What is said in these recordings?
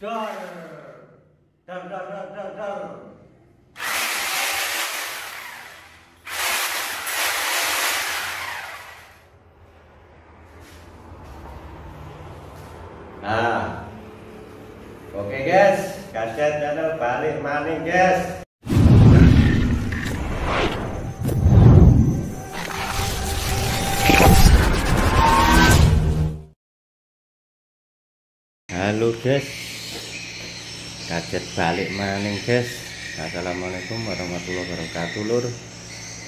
Dar. Dar, dar, dar, dar, dar. Nah, oke guys, kaset channel balik maning guys. Halo guys, kaget balik maning guys. Assalamualaikum warahmatullahi wabarakatuh lur.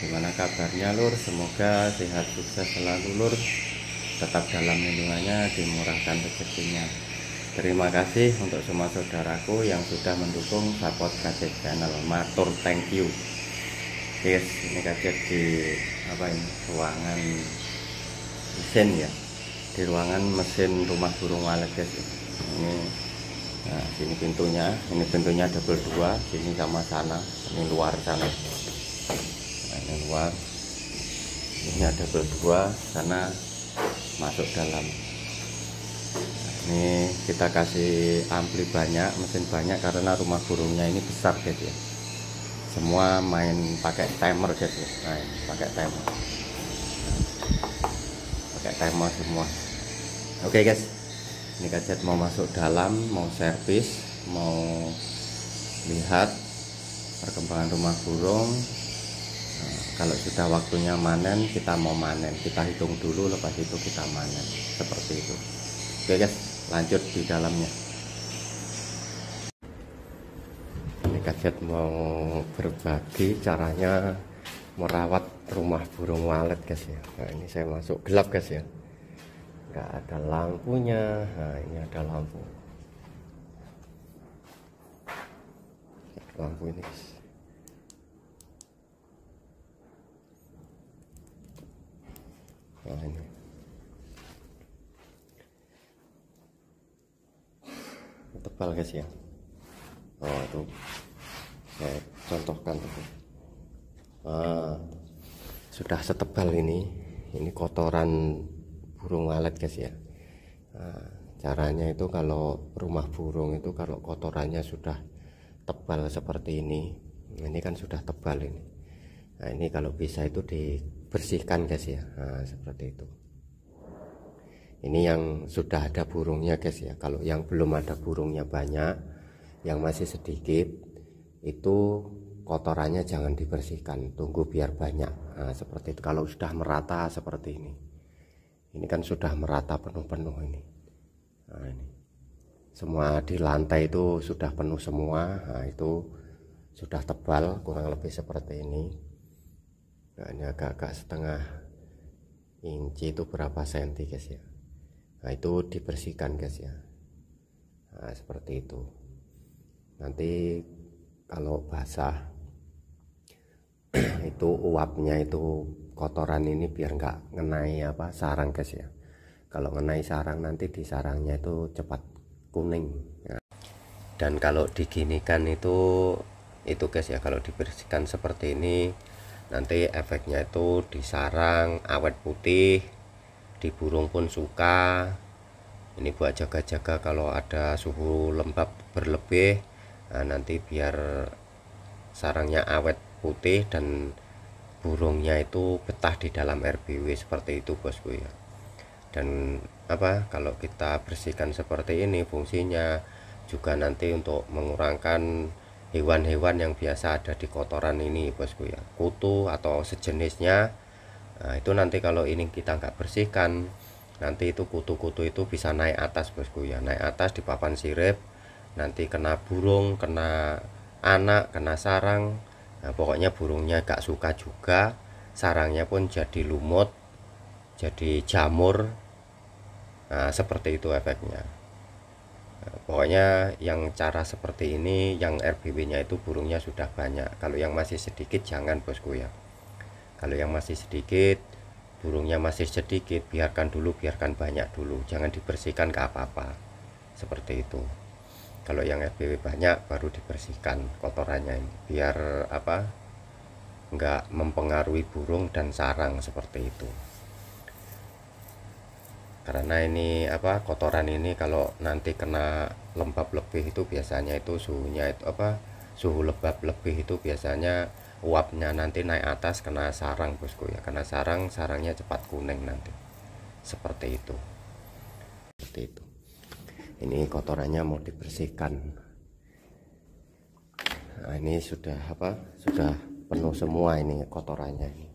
Gimana kabarnya lur? Semoga sehat sukses selalu lur. Tetap dalam lindungannya, dimurahkan rezekinya. Terima kasih untuk semua saudaraku yang sudah mendukung support kaget channel. Matur thank you. Guys, ini kaget di apa ini? Ruangan mesin ya di ruangan mesin rumah burung walet guys ini nah sini pintunya ini pintunya double dua sini sama sana ini luar sana. Nah, ini luar. Ini ada double dua sana masuk dalam. Nah, ini kita kasih ampli banyak mesin banyak karena rumah burungnya ini besar guys ya. Semua main pakai timer guys ya. Nah pakai timer. Pakai timer semua. Oke okay guys ini kajet mau masuk dalam mau servis mau lihat perkembangan rumah burung. Nah, kalau sudah waktunya manen kita mau manen. Kita hitung dulu lepas itu kita manen. Seperti itu. Oke guys lanjut di dalamnya. Ini kajet mau berbagi caranya merawat rumah burung walet guys ya. Nah ini saya masuk gelap guys ya nggak ada lampunya nah ini ada lampu. Lampu ini. Nah ini. Tebal guys ya? Oh itu. Saya contohkan tuh. Ah, sudah setebal ini. Ini kotoran burung walet guys ya. Nah, caranya itu kalau rumah burung itu kalau kotorannya sudah tebal seperti ini ini kan sudah tebal ini. Nah ini kalau bisa itu dibersihkan guys ya. Nah, seperti itu. Ini yang sudah ada burungnya guys ya. Kalau yang belum ada burungnya banyak yang masih sedikit itu kotorannya jangan dibersihkan. Tunggu biar banyak. Nah, seperti itu. Kalau sudah merata seperti ini ini kan sudah merata penuh-penuh ini. Nah ini. Semua di lantai itu sudah penuh semua. Nah itu sudah tebal kurang lebih seperti ini. Nah ini agak-agak setengah inci itu berapa senti guys ya? Nah itu dibersihkan guys ya. Nah seperti itu. Nanti kalau basah itu uapnya itu kotoran ini biar nggak ngenai apa sarang guys ya. Kalau ngenai sarang nanti di sarangnya itu cepat kuning ya. dan kalau diginikan itu itu guys ya kalau dibersihkan seperti ini nanti efeknya itu di sarang awet putih di burung pun suka. Ini buat jaga-jaga kalau ada suhu lembab berlebih. Nah, nanti biar sarangnya awet putih dan burungnya itu betah di dalam RBW seperti itu bosku ya. Dan apa kalau kita bersihkan seperti ini fungsinya juga nanti untuk mengurangkan hewan-hewan yang biasa ada di kotoran ini bosku ya. Kutu atau sejenisnya nah, itu nanti kalau ini kita nggak bersihkan nanti itu kutu-kutu itu bisa naik atas bosku ya. Naik atas di papan sirip nanti kena burung kena anak kena sarang nah, pokoknya burungnya gak suka juga sarangnya pun jadi lumut jadi jamur. Nah seperti itu efeknya. Nah, pokoknya yang cara seperti ini yang RBW nya itu burungnya sudah banyak. Kalau yang masih sedikit jangan bosku ya. Kalau yang masih sedikit burungnya masih sedikit biarkan dulu biarkan banyak dulu. Jangan dibersihkan ke apa-apa. Seperti itu kalau yang RBW banyak baru dibersihkan kotorannya ini. Biar apa enggak mempengaruhi burung dan sarang seperti itu. Karena ini apa kotoran ini kalau nanti kena lembab lebih itu biasanya itu suhunya itu apa suhu lembab lebih itu biasanya uapnya nanti naik atas kena sarang bosku ya. Karena sarang sarangnya cepat kuning nanti. Seperti itu. Seperti itu ini kotorannya mau dibersihkan. Nah ini sudah apa? Sudah penuh semua ini kotorannya. Ini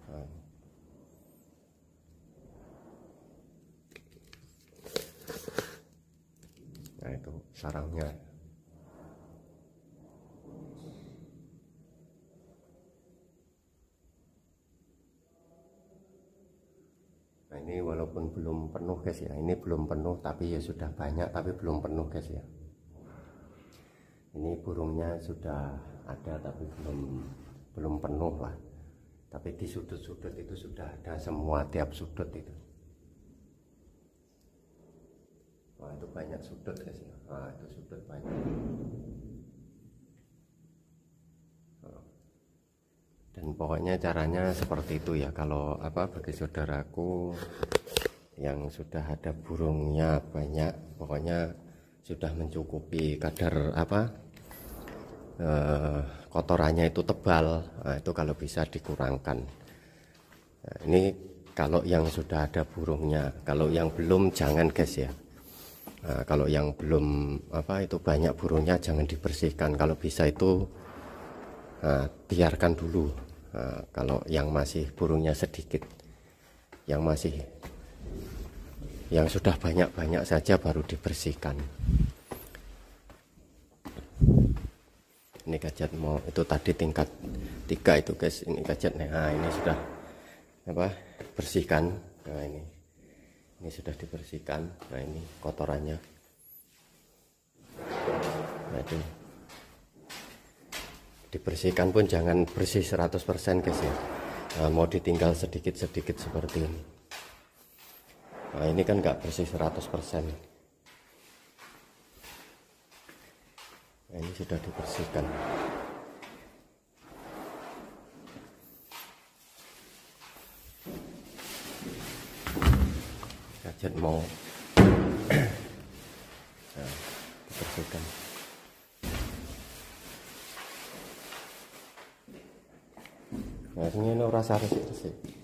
nah itu sarangnya nah ini walaupun belum penuh guys ya ini belum penuh tapi ya sudah banyak tapi belum penuh guys ya ini burungnya sudah ada tapi belum belum penuh lah tapi di sudut-sudut itu sudah ada semua tiap sudut itu Wah itu banyak sudut guys ya. Nah, itu sudut banyak. Dan pokoknya caranya seperti itu ya. Kalau apa bagi saudaraku yang sudah ada burungnya banyak, pokoknya sudah mencukupi kadar apa eh, kotorannya itu tebal. Nah, itu kalau bisa dikurangkan. Nah, ini kalau yang sudah ada burungnya, kalau yang belum jangan guys ya Nah, kalau yang belum apa itu banyak burungnya jangan dibersihkan. Kalau bisa itu nah, biarkan dulu. Nah, kalau yang masih burungnya sedikit, yang masih yang sudah banyak-banyak saja baru dibersihkan. Ini kajat mau itu tadi tingkat tiga itu guys. Ini kajat nah ini sudah apa bersihkan. Nah ini ini sudah dibersihkan nah ini kotorannya nah itu dibersihkan pun jangan bersih 100% guys ya nah, mau ditinggal sedikit-sedikit seperti ini nah ini kan nggak bersih 100% nah ini sudah dibersihkan. Gadget mau nah, dibersihkan. Nah ini rasa resik-resik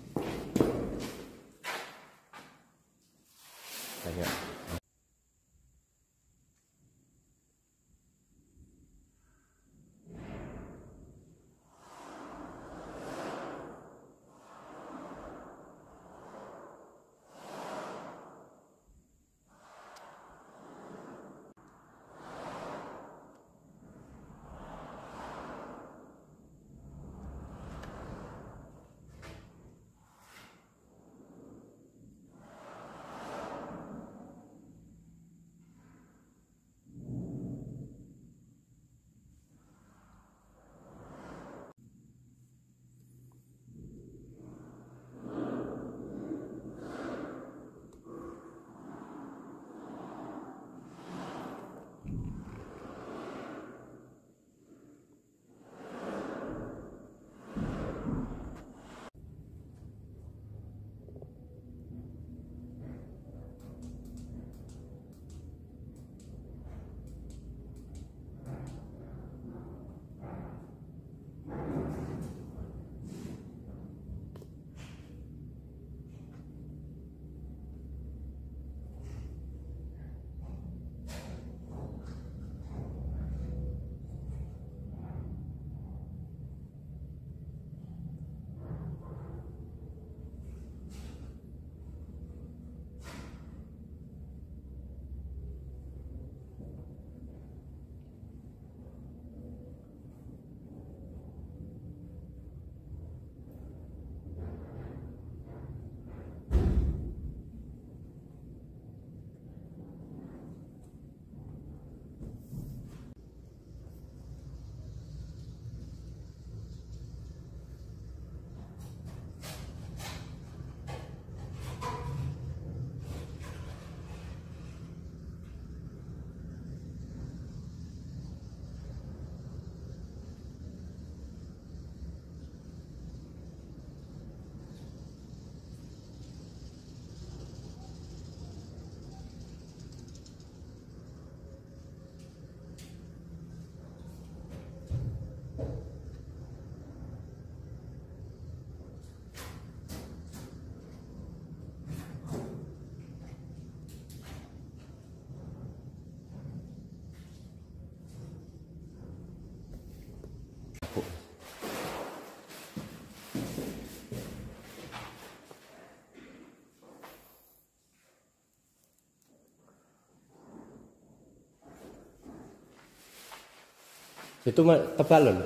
Itu tebal loh.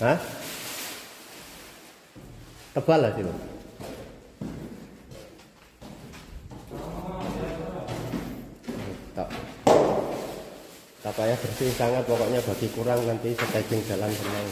Hah? Tebal lah sih Tak. Tak payah bersih sangat pokoknya bagi kurang nanti staging jalan senang.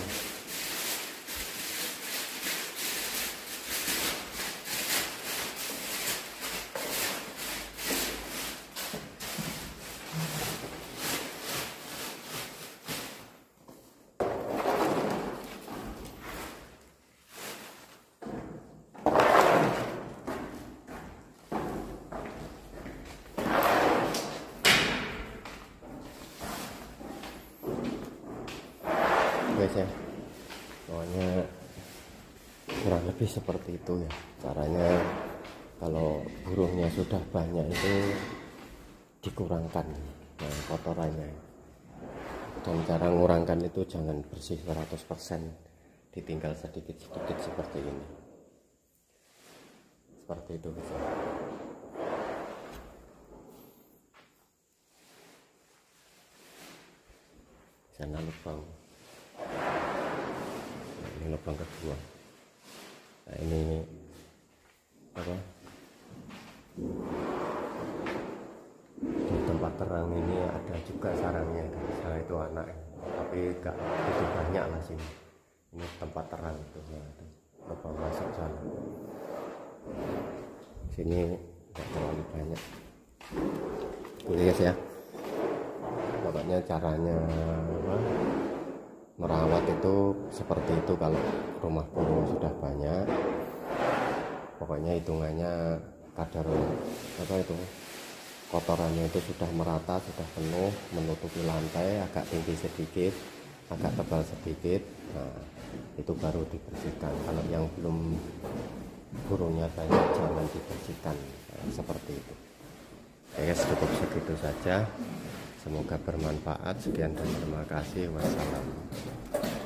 guys ya pokoknya kurang lebih seperti itu ya. Caranya kalau burungnya sudah banyak itu dikurangkan nah, kotorannya. Dan cara ngurangkan itu jangan bersih 100% ditinggal sedikit-sedikit seperti ini. Seperti itu bisa sana lubang. Ini lubang kedua nah ini apa? Di tempat terang ini ada juga sarangnya. Saya itu anak tapi gak begitu banyak lah sini. Ini tempat terang itu ya, lubang masuk sana. Sini nggak terlalu banyak. Guys ya. Pokoknya caranya apa, merawat itu seperti itu kalau rumah burung sudah banyak. Pokoknya hitungannya kadar apa itu? Kotorannya itu sudah merata sudah penuh menutupi lantai agak tinggi sedikit agak tebal sedikit. Nah itu baru dibersihkan. Kalau yang belum burungnya banyak jangan dibersihkan. Nah, seperti itu. Oke, cukup segitu saja Semoga bermanfaat. Sekian dan terima kasih. Wassalam.